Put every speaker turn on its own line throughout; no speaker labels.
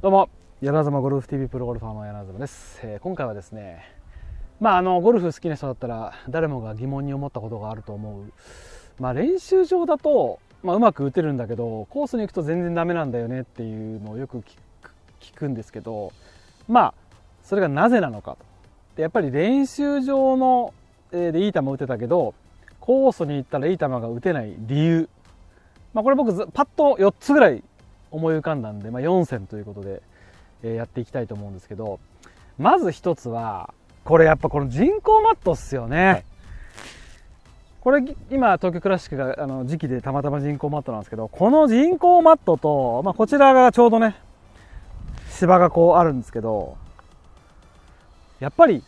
どうも。柳妻ゴルフ TV プロゴルファーの柳妻です、えー今回はですねまああのゴルフ好きな人だったら誰もが疑問に思ったことがあると思う。まあ練習場だと、まあ、うまく打てるんだけどコースに行くと全然ダメなんだよねっていうのをよく聞く聞くんですけどまあそれがなぜなのか。とでやっぱり練習場の、えーでいい球打てたけどコースに行ったらいい球が打てない理由。まあこれ僕パッと4つぐらい思い浮かんだんで、まあ、4選ということで、えーやっていきたいと思うんですけどまず一つはこれやっぱこの人工マットっすよね、これ今東京クラシックがあの時期でたまたま人工マットなんですけどこの人工マットと、まあ、こちらがちょうどね芝がこうあるんですけどやっぱり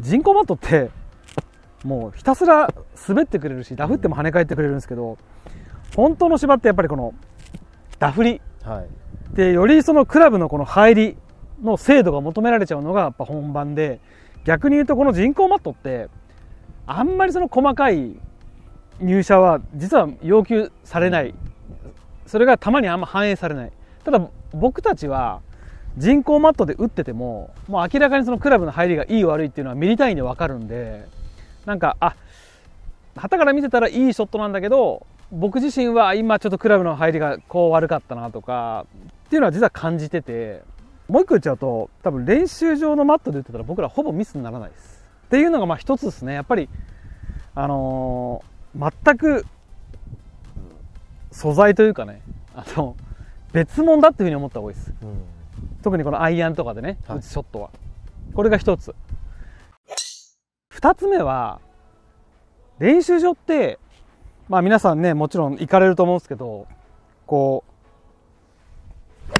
人工マットってもうひたすら滑ってくれるしダフっても跳ね返ってくれるんですけど本当の芝ってやっぱりこのダフり
はい。
でよりそのクラブのこの入りの精度が求められちゃうのがやっぱ本番で逆に言うとこの人工マットってあんまりその細かい入射は実は要求されない。それが球にあんま反映されない。ただ僕たちは人工マットで打っててももう明らかにそのクラブの入りがいい悪いっていうのはミリ単位で分かるんでなんかあ旗から見てたらいいショットなんだけど僕自身は今ちょっとクラブの入りがこう悪かったなとかっていうのは実は感じててもう一個言っちゃうと多分練習場のマットで打ってたら僕らほぼミスにならないです。っていうのがまあ一つですね。やっぱりあのー全く素材というかねあの別物だっていうふうに思った方がいいです。
うん。
特にこのアイアンとかでね、
はい。
打つショットは。これが一つ。二つ目は練習場ってまあ皆さんねもちろん行かれると思うんですけどこう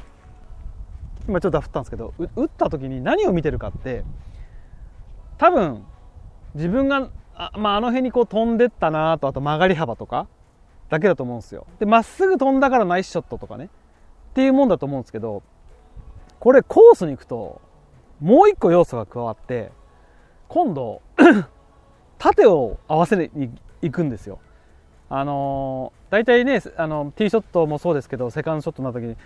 今ちょっと振ったんですけど打った時に何を見てるかって多分自分があ,、まあ、あの辺にこう飛んでったなとあと曲がり幅とかだけだと思うんですよ。でまっすぐ飛んだからナイスショットとかねっていうもんだと思うんですけどこれコースに行くともう一個要素が加わって今度 縦を合わせに行くんですよ。あの、大体ねあのティーショットもそうですけどセカンドショットの時に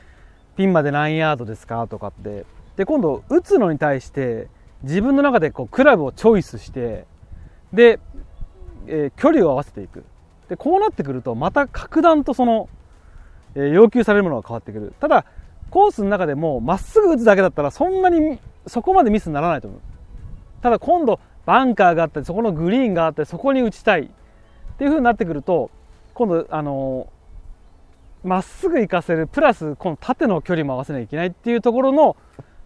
ピンまで何ヤードですかとかって。で今度打つのに対して自分の中でこうクラブをチョイスしてで、えー距離を合わせていく。でこうなってくるとまた格段とその、えー要求されるものが変わってくる。ただコースの中でもまっすぐ打つだけだったらそんなにそこまでミスにならないと思う。ただ今度バンカーがあってそこのグリーンがあってそこに打ちたい。っていう風になってくると今度あのまっすぐ行かせるプラスこの縦の距離も合わせなきゃいけないっていうところの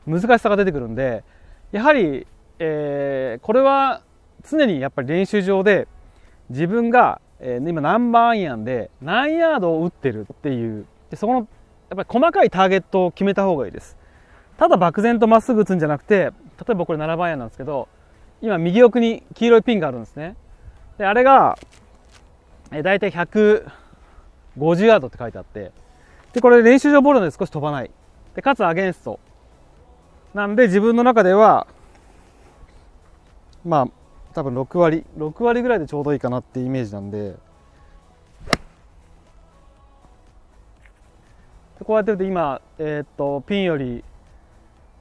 難しさが出てくるんでやはり、えーこれは常にやっぱり練習場で自分が、えー今何番アイアンで何ヤードを打ってるっていうでそこのやっぱり細かいターゲットを決めた方がいいです。ただ漠然とまっすぐ打つんじゃなくて例えばこれ7番アイアンなんですけど今右奥に黄色いピンがあるんですね。であれが、え、大体150ヤードって書いてあってでこれ練習場ボールなので少し飛ばない。でかつアゲンスト。なんで自分の中ではまあ多分6割6割ぐらいでちょうどいいかなっていうイメージなんで。こうやってると今、えーっとピンより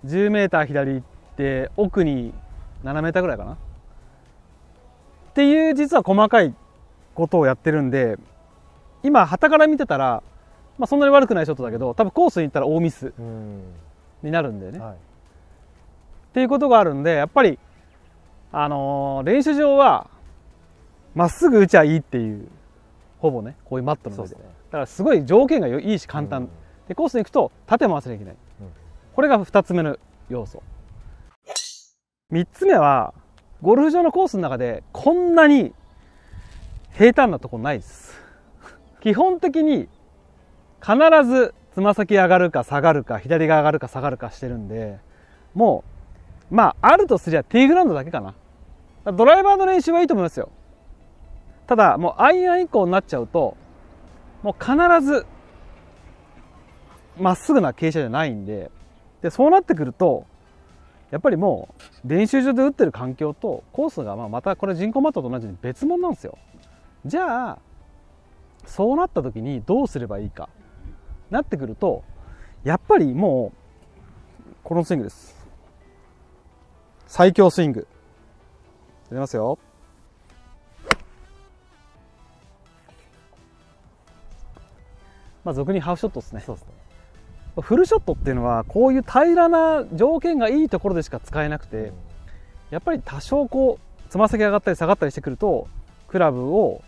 10メーター左行って奥に7メーターぐらいかな。っていう実は細かいことをやってるんで今旗から見てたら、まあ、そんなに悪くないショットだけど多分コースに行ったら大ミス
うん。
になるんだよね。
はい。
っていうことがあるんでやっぱり、あのー練習場はまっすぐ打ちゃいいっていうほぼねこういうマットの上で
ね。
だからすごい条件がいいし簡単、
うん
でコースに行くと縦も合わせなきゃいけない、
うん
これが2つ目の要素3つ目はゴルフ場のコースの中でこんなに平坦なとこないです。基本的に必ずつま先上がるか下がるか左が上がるか下がるかしてるんでもうまああるとすりゃティーグラウンドだけかな。ドライバーの練習はいいと思いますよ。ただもうアイアン以降になっちゃうともう必ずまっすぐな傾斜じゃないんででそうなってくるとやっぱりもう練習場で打ってる環境とコースがまあまたこれ人工マットと同じに別物なんですよ。じゃあそうなった時にどうすればいいか。なってくるとやっぱりもうこのスイングです。最強スイング。やりますよ。まあ俗にハーフショットですね。
そうですね。
フルショットっていうのはこういう平らな条件がいいところでしか使えなくて、
うん。
やっぱり多少こうつま先上がったり下がったりしてくるとクラブを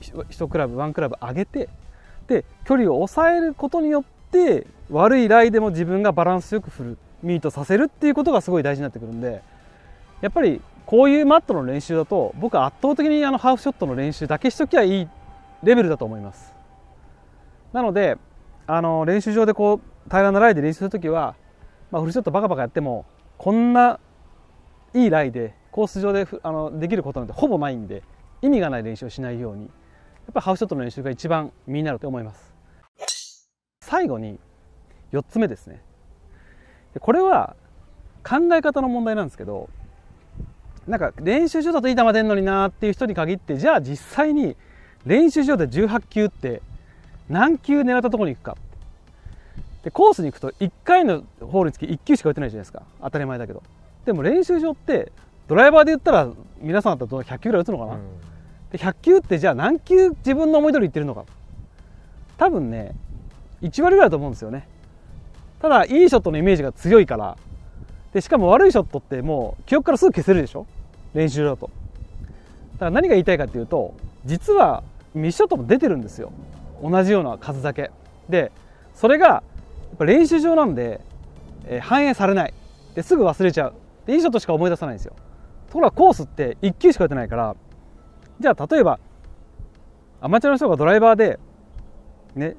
1クラブ1クラブ上げてで距離を抑えることによって悪いライでも自分がバランスよく振るミートさせるっていうことがすごい大事になってくるんでやっぱりこういうマットの練習だと僕は圧倒的にあのハーフショットの練習だけしときゃいいレベルだと思います。なのであの練習場でこう平らなライで練習するときは、まあ、フルショットバカバカやってもこんないいライでコース上であのできることなんてほぼないんで意味がない練習をしないようにやっぱハーフショットの練習が一番身になると思います。最後に4つ目ですね。これは考え方の問題なんですけどなんか練習場だといい球出んのになーっていう人に限ってじゃあ実際に練習場で18球って何球狙ったところに行くか。でコースに行くと1回のホールにつき1球しか打てないじゃないですか。当たり前だけど。でも練習場ってドライバーで言ったら皆さんだったら100球ぐらい打つのかな、で100球ってじゃあ何球自分の思い通りいってるのか。多分ね1割ぐらいだと思うんですよね。ただいいショットのイメージが強いから。でしかも悪いショットってもう記憶からすぐ消せるでしょ？練習場だと。だから何が言いたいかっていうと実はミスショットも出てるんですよ。同じような数だけ。でそれがやっぱ練習場なんで、えー反映されない。ですぐ忘れちゃう。でいいショットしか思い出さないんですよところがコースって1球しか打てないからじゃあ例えばアマチュアの人がドライバーでね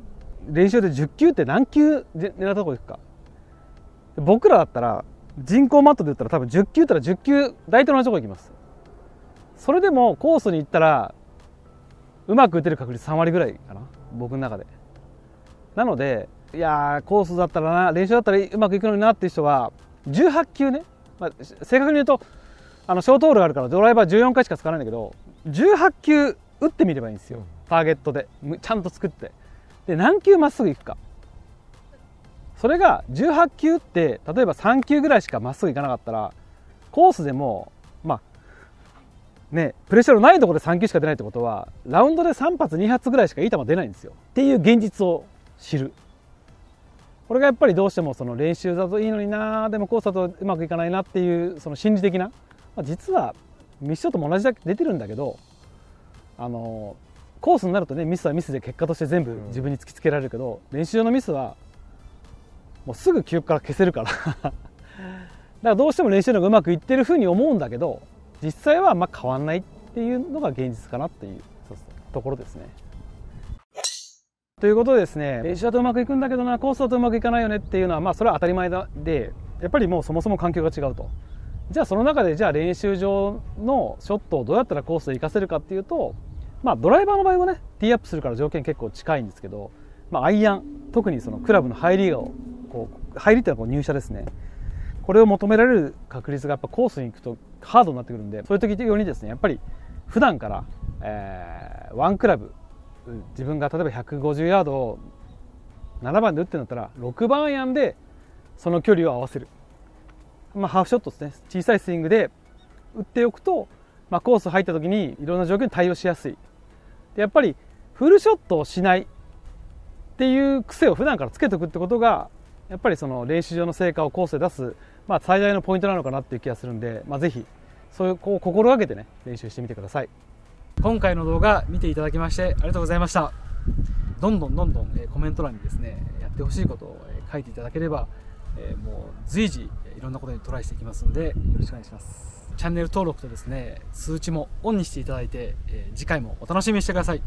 練習で10球って何球狙ったとこ行くか。僕らだったら人工マットで言ったら多分10球打ったら10球大体同じとこ行きます。それでもコースに行ったらうまく打てる確率3割ぐらいかな。僕の中で。なのでいやコースだったらな練習だったらうまくいくのになっていう人は18球ね、まあ、正確に言うとあのショートホールがあるからドライバー14回しか使わないんだけど18球打ってみればいいんですよ。ターゲットで。むちゃんと作って。で何球まっすぐ行くか。それが18球って例えば3球ぐらいしかまっすぐ行かなかったらコースでもまあねプレッシャーのないところで3球しか出ないってことはラウンドで3発2発ぐらいしかいい球出ないんですよ。っていう現実を知る。これがやっぱりどうしてもその練習だといいのになでもコースだとうまくいかないなっていうその心理的な、まあ、実はミスショットも同じだけ出てるんだけどあのコースになるとねミスはミスで結果として全部自分に突きつけられるけど、練習場のミスはもうすぐ記憶から消せるから。だからどうしても練習の方がうまくいってるふうに思うんだけど実際はあんま変わんないっていうのが現実かなっていうところですね。ということでですね練習だとうまくいくんだけどなコースだとうまくいかないよねっていうのはまあそれは当たり前だでやっぱりもうそもそも環境が違うとじゃあその中でじゃあ練習場のショットをどうやったらコースで活かせるかっていうとまあドライバーの場合はねティーアップするから条件結構近いんですけど、まあ、アイアン特にそのクラブの入りをこう入りっていうのはこう入射ですね。これを求められる確率がやっぱコースに行くとハードになってくるんでそういう時用にですねやっぱり普段から、えー、ワンクラブ自分が例えば150ヤードを7番で打ってんだったら6番アイアンでその距離を合わせる、まあ、ハーフショットですね。小さいスイングで打っておくと、まあ、コース入った時にいろんな状況に対応しやすい。でやっぱりフルショットをしないっていう癖を普段からつけておくってことがやっぱりその練習場の成果をコースで出す、まあ、最大のポイントなのかなっていう気がするんで、まあ、ぜひそういうこう心がけてね練習してみてください。今回の動画見ていただきましてありがとうございました。どんどんどんどんえコメント欄にですねやってほしいことをえ書いていただければえもう随時いろんなことにトライしていきますのでよろしくお願いします。チャンネル登録とですね通知もオンにしていただいてえー次回もお楽しみにしてください